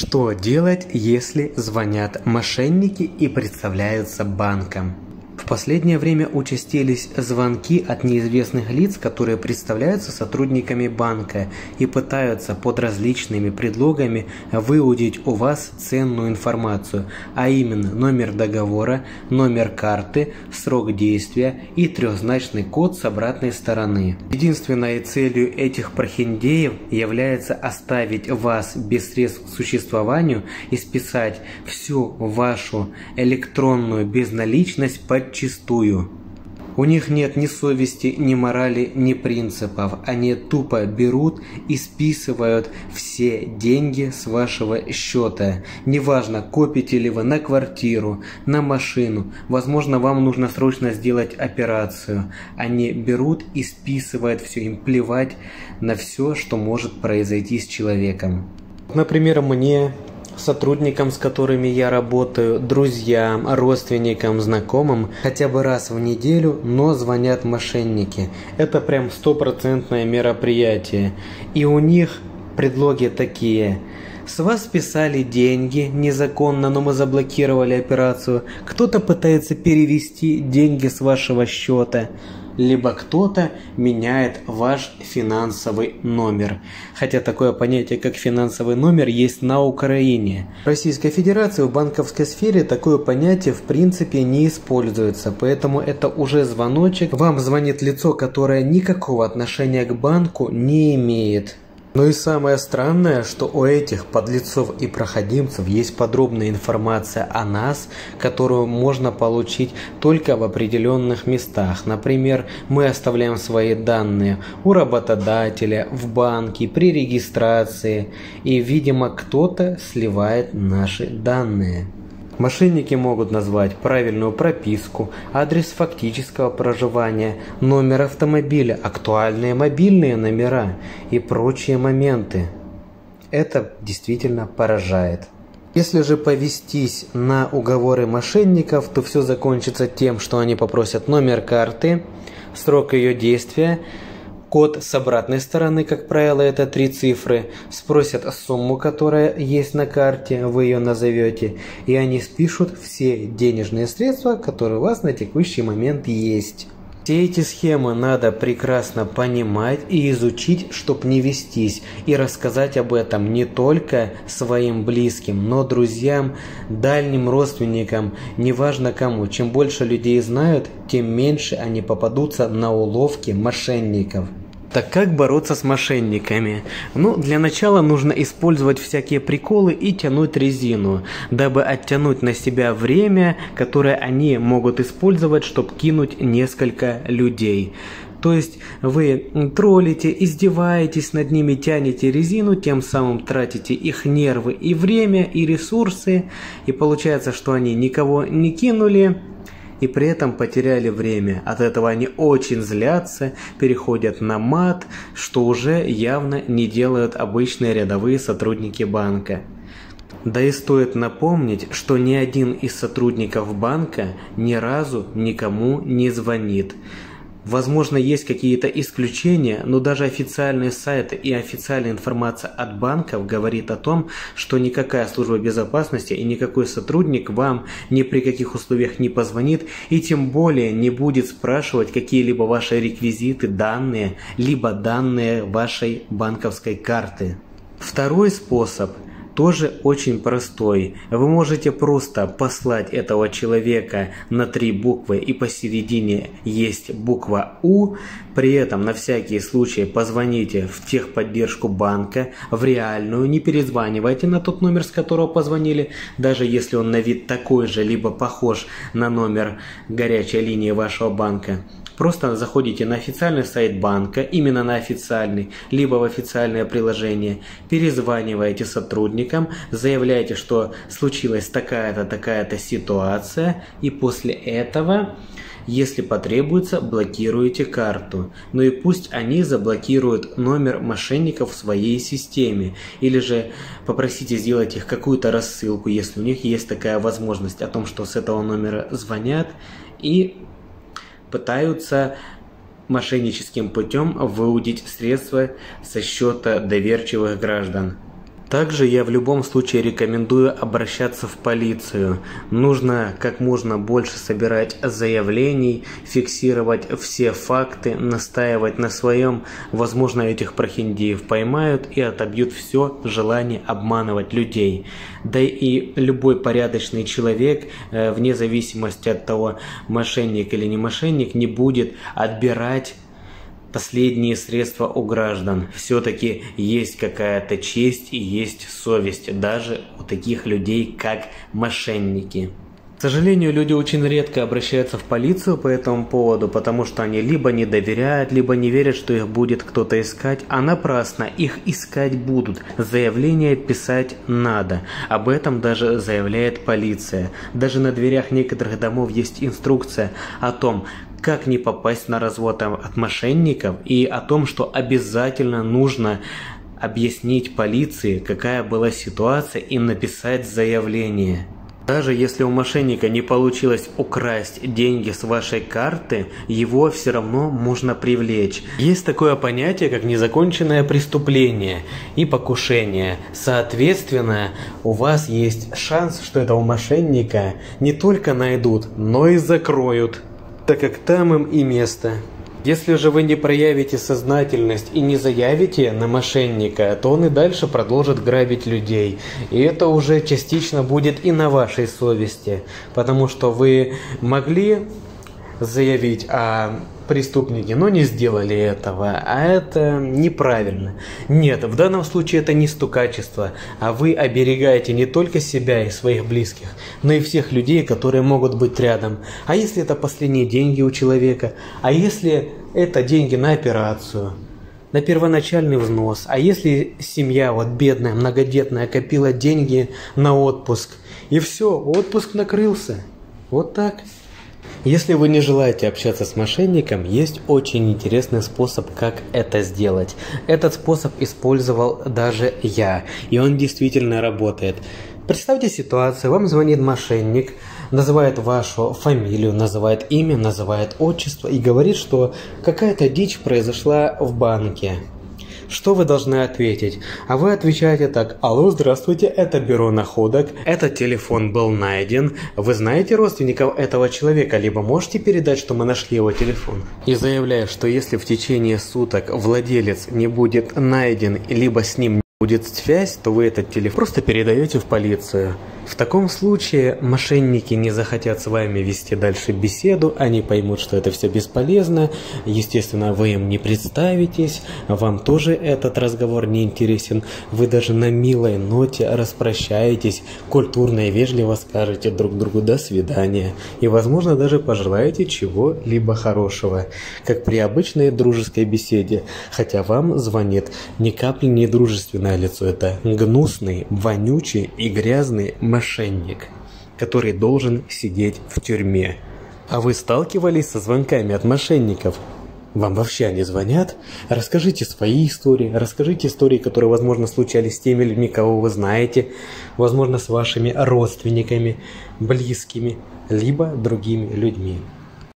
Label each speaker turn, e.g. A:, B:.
A: Что делать, если звонят мошенники и представляются банком? В последнее время участились звонки от неизвестных лиц, которые представляются сотрудниками банка и пытаются под различными предлогами выудить у вас ценную информацию, а именно номер договора, номер карты, срок действия и трехзначный код с обратной стороны. Единственной целью этих прохиндеев является оставить вас без средств к существованию и списать всю вашу электронную безналичность под подчистую. У них нет ни совести, ни морали, ни принципов. Они тупо берут и списывают все деньги с вашего счета. Неважно, копите ли вы на квартиру, на машину. Возможно, вам нужно срочно сделать операцию. Они берут и списывают все. Им плевать на все, что может произойти с человеком. Например, мне сотрудникам, с которыми я работаю, друзьям, родственникам, знакомым хотя бы раз в неделю, но звонят мошенники. Это прям стопроцентное мероприятие. И у них предлоги такие. С вас списали деньги незаконно, но мы заблокировали операцию. Кто-то пытается перевести деньги с вашего счета либо кто-то меняет ваш финансовый номер. Хотя такое понятие, как финансовый номер, есть на Украине. В Российской Федерации в банковской сфере такое понятие в принципе не используется, поэтому это уже звоночек. Вам звонит лицо, которое никакого отношения к банку не имеет. Ну и самое странное, что у этих подлецов и проходимцев есть подробная информация о нас, которую можно получить только в определенных местах. Например, мы оставляем свои данные у работодателя, в банке, при регистрации, и, видимо, кто-то сливает наши данные. Мошенники могут назвать правильную прописку, адрес фактического проживания, номер автомобиля, актуальные мобильные номера и прочие моменты. Это действительно поражает. Если же повестись на уговоры мошенников, то все закончится тем, что они попросят номер карты, срок ее действия, Код с обратной стороны, как правило, это три цифры. Спросят сумму, которая есть на карте, вы ее назовете, и они спишут все денежные средства, которые у вас на текущий момент есть. Все эти схемы надо прекрасно понимать и изучить, чтобы не вестись, и рассказать об этом не только своим близким, но друзьям, дальним родственникам, неважно кому. Чем больше людей знают, тем меньше они попадутся на уловки мошенников. Так как бороться с мошенниками? Ну, для начала нужно использовать всякие приколы и тянуть резину, дабы оттянуть на себя время, которое они могут использовать, чтобы кинуть несколько людей. То есть вы троллите, издеваетесь над ними, тянете резину, тем самым тратите их нервы и время, и ресурсы, и получается, что они никого не кинули, и при этом потеряли время. От этого они очень злятся, переходят на мат, что уже явно не делают обычные рядовые сотрудники банка. Да и стоит напомнить, что ни один из сотрудников банка ни разу никому не звонит. Возможно, есть какие-то исключения, но даже официальные сайты и официальная информация от банков говорит о том, что никакая служба безопасности и никакой сотрудник вам ни при каких условиях не позвонит и тем более не будет спрашивать какие-либо ваши реквизиты, данные, либо данные вашей банковской карты. Второй способ – тоже очень простой. Вы можете просто послать этого человека на три буквы и посередине есть буква У. При этом на всякий случай позвоните в техподдержку банка, в реальную, не перезванивайте на тот номер, с которого позвонили, даже если он на вид такой же, либо похож на номер горячей линии вашего банка. Просто заходите на официальный сайт банка, именно на официальный, либо в официальное приложение, перезваниваете сотрудникам, заявляете, что случилась такая-то, такая-то ситуация, и после этого если потребуется, блокируете карту. Ну и пусть они заблокируют номер мошенников в своей системе. Или же попросите сделать их какую-то рассылку, если у них есть такая возможность о том, что с этого номера звонят. И пытаются мошенническим путем выудить средства со счета доверчивых граждан. Также я в любом случае рекомендую обращаться в полицию. Нужно как можно больше собирать заявлений, фиксировать все факты, настаивать на своем. Возможно, этих прохиндеев поймают и отобьют все желание обманывать людей. Да и любой порядочный человек, э, вне зависимости от того, мошенник или не мошенник, не будет отбирать последние средства у граждан. Все-таки есть какая-то честь и есть совесть даже у таких людей, как мошенники. К сожалению, люди очень редко обращаются в полицию по этому поводу, потому что они либо не доверяют, либо не верят, что их будет кто-то искать, а напрасно их искать будут. Заявление писать надо. Об этом даже заявляет полиция. Даже на дверях некоторых домов есть инструкция о том, как не попасть на развод от мошенников и о том, что обязательно нужно объяснить полиции, какая была ситуация и написать заявление. Даже если у мошенника не получилось украсть деньги с вашей карты, его все равно можно привлечь. Есть такое понятие, как незаконченное преступление и покушение. Соответственно, у вас есть шанс, что этого мошенника не только найдут, но и закроют так как там им и место. Если же вы не проявите сознательность и не заявите на мошенника, то он и дальше продолжит грабить людей. И это уже частично будет и на вашей совести, потому что вы могли заявить о преступники, но не сделали этого, а это неправильно. Нет, в данном случае это не стукачество, а вы оберегаете не только себя и своих близких, но и всех людей, которые могут быть рядом. А если это последние деньги у человека? А если это деньги на операцию? на первоначальный взнос. А если семья, вот бедная, многодетная, копила деньги на отпуск, и все, отпуск накрылся. Вот так. Если вы не желаете общаться с мошенником, есть очень интересный способ, как это сделать. Этот способ использовал даже я, и он действительно работает. Представьте ситуацию, вам звонит мошенник, называет вашу фамилию, называет имя, называет отчество и говорит, что какая-то дичь произошла в банке. Что вы должны ответить? А вы отвечаете так. Алло, здравствуйте, это бюро находок. Этот телефон был найден. Вы знаете родственников этого человека, либо можете передать, что мы нашли его телефон? И заявляю, что если в течение суток владелец не будет найден, либо с ним будет связь, то вы этот телефон просто передаете в полицию. В таком случае мошенники не захотят с вами вести дальше беседу, они поймут, что это все бесполезно, естественно, вы им не представитесь, вам тоже этот разговор не интересен, вы даже на милой ноте распрощаетесь, культурно и вежливо скажете друг другу «до свидания» и, возможно, даже пожелаете чего-либо хорошего, как при обычной дружеской беседе, хотя вам звонит ни капли не дружественное лицо, это гнусный, вонючий и грязный мошенник который должен сидеть в тюрьме. А вы сталкивались со звонками от мошенников? Вам вообще они звонят? Расскажите свои истории, расскажите истории, которые, возможно, случались с теми людьми, кого вы знаете, возможно, с вашими родственниками, близкими, либо другими людьми.